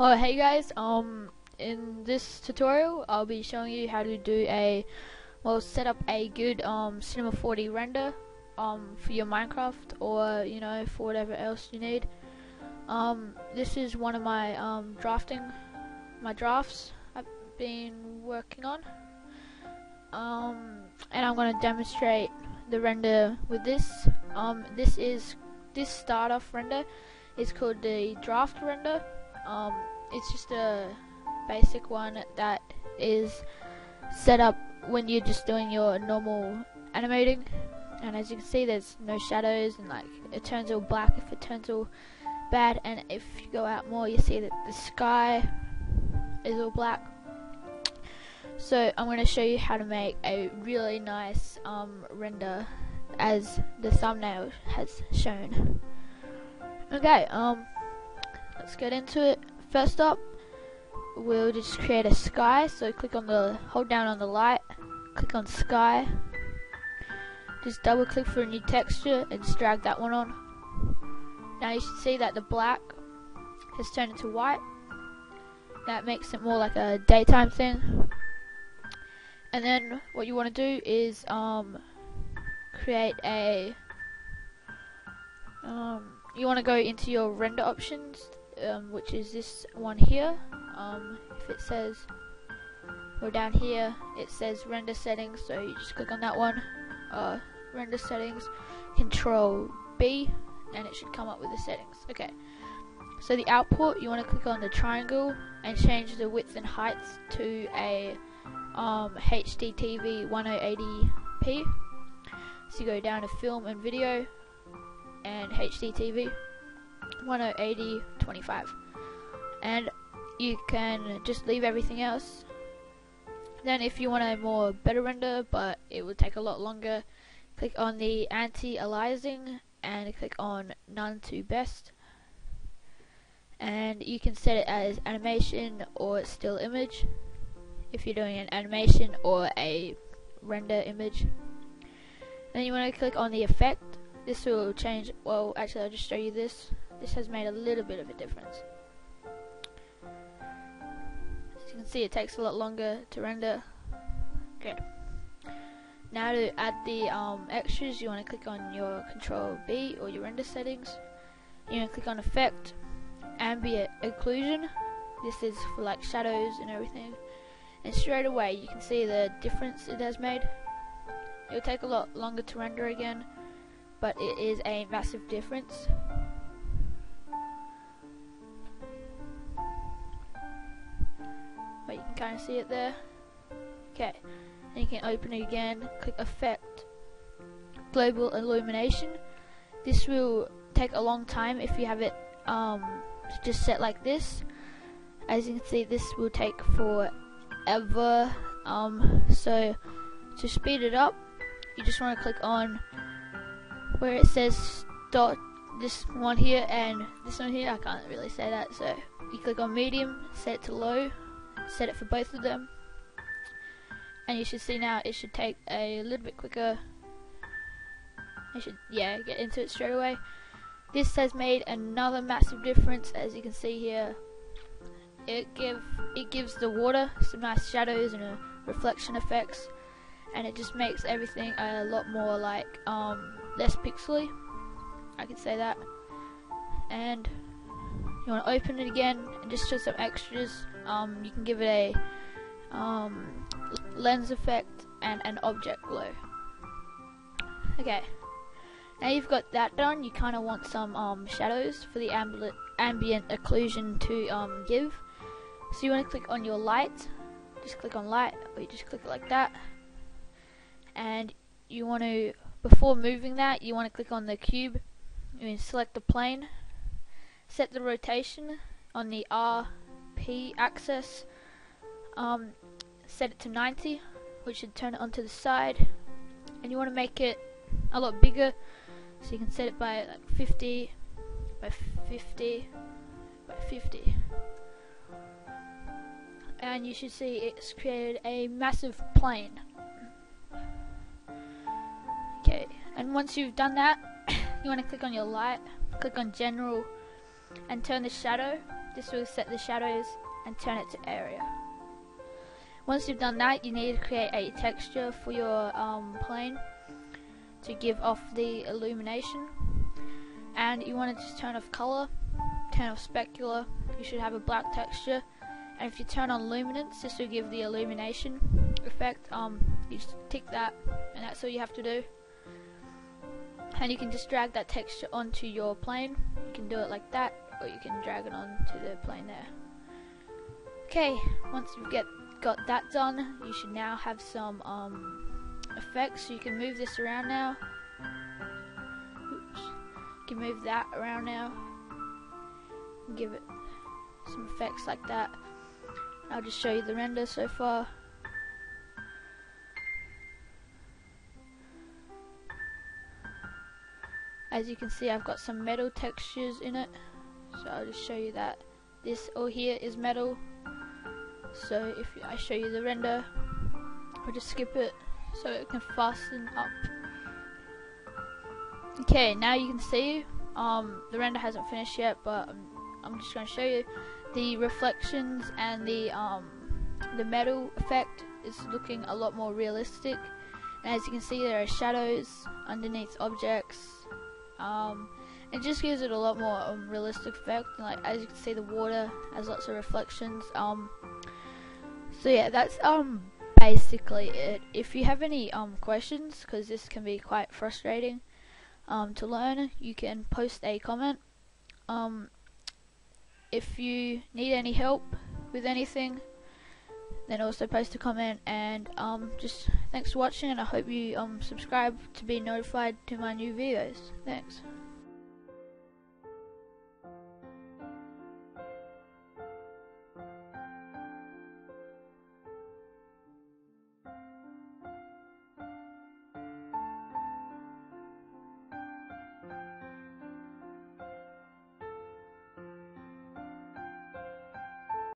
Oh hey guys, um in this tutorial I'll be showing you how to do a well set up a good um Cinema 4D render um for your Minecraft or you know for whatever else you need. Um this is one of my um drafting my drafts I've been working on. Um and I'm gonna demonstrate the render with this. Um this is this start off render is called the draft render um, it's just a basic one that is set up when you're just doing your normal animating. And as you can see there's no shadows and like it turns all black if it turns all bad. And if you go out more you see that the sky is all black. So I'm going to show you how to make a really nice um, render as the thumbnail has shown. Okay um let's get into it. First up, we'll just create a sky. So click on the, hold down on the light, click on sky. Just double click for a new texture and just drag that one on. Now you should see that the black has turned into white. That makes it more like a daytime thing. And then what you want to do is um, create a um, you want to go into your render options um, which is this one here. Um, if it says, or down here, it says render settings, so you just click on that one. Uh, render settings, Control B, and it should come up with the settings. Okay. So the output, you want to click on the triangle and change the width and height to a um, HDTV 1080p. So you go down to film and video and HDTV. 1080 25 and you can just leave everything else. Then if you want a more better render but it will take a lot longer click on the anti-aliasing and click on none to best. And you can set it as animation or still image if you're doing an animation or a render image. Then you want to click on the effect. This will change well actually I'll just show you this this has made a little bit of a difference. As you can see, it takes a lot longer to render. Okay. Now to add the um, extras, you want to click on your Control B or your render settings. You want to click on Effect, Ambient Occlusion. This is for like shadows and everything. And straight away, you can see the difference it has made. It'll take a lot longer to render again, but it is a massive difference. Kind of see it there. Okay, you can open it again, click Effect, Global Illumination. This will take a long time if you have it um, just set like this. As you can see, this will take forever. Um, so to speed it up, you just want to click on where it says dot this one here and this one here. I can't really say that, so you click on medium, set to low, set it for both of them. And you should see now it should take a little bit quicker. I should yeah get into it straight away. This has made another massive difference as you can see here. It give it gives the water some nice shadows and reflection effects. And it just makes everything a lot more like um, less pixely. I can say that. And you want to open it again and just show some extras um, you can give it a um, lens effect and an object glow. Okay. Now you've got that done you kind of want some um, shadows for the ambient, ambient occlusion to um, give. So you want to click on your light just click on light or you just click it like that. And you want to before moving that you want to click on the cube. You select the plane. Set the rotation on the RP axis, um, set it to 90, which should turn it onto the side, and you want to make it a lot bigger, so you can set it by like 50 by 50 by 50 and you should see it's created a massive plane. Okay and once you've done that you want to click on your light click on general and turn the shadow this will set the shadows and turn it to area. Once you've done that, you need to create a texture for your um, plane to give off the illumination. And you want to just turn off color, turn off specular. You should have a black texture. And if you turn on luminance, this will give the illumination effect. Um, you just tick that, and that's all you have to do. And you can just drag that texture onto your plane. You can do it like that, or you can drag it onto the plane there. Okay, once you get got that done, you should now have some um, effects. So you can move this around now. Oops. You can move that around now. Give it some effects like that. I'll just show you the render so far. As you can see I've got some metal textures in it. So I'll just show you that. This all here is metal. So if I show you the render I'll just skip it so it can fasten up. Okay now you can see um, the render hasn't finished yet but I'm, I'm just going to show you. The reflections and the um, the metal effect is looking a lot more realistic. And as you can see there are shadows underneath objects um, it just gives it a lot more um, realistic effect like as you can see the water has lots of reflections um, so yeah that's um basically it. If you have any um questions because this can be quite frustrating um, to learn you can post a comment. Um, if you need any help with anything then also post a comment and um, just thanks for watching and I hope you um, subscribe to be notified to my new videos. Thanks.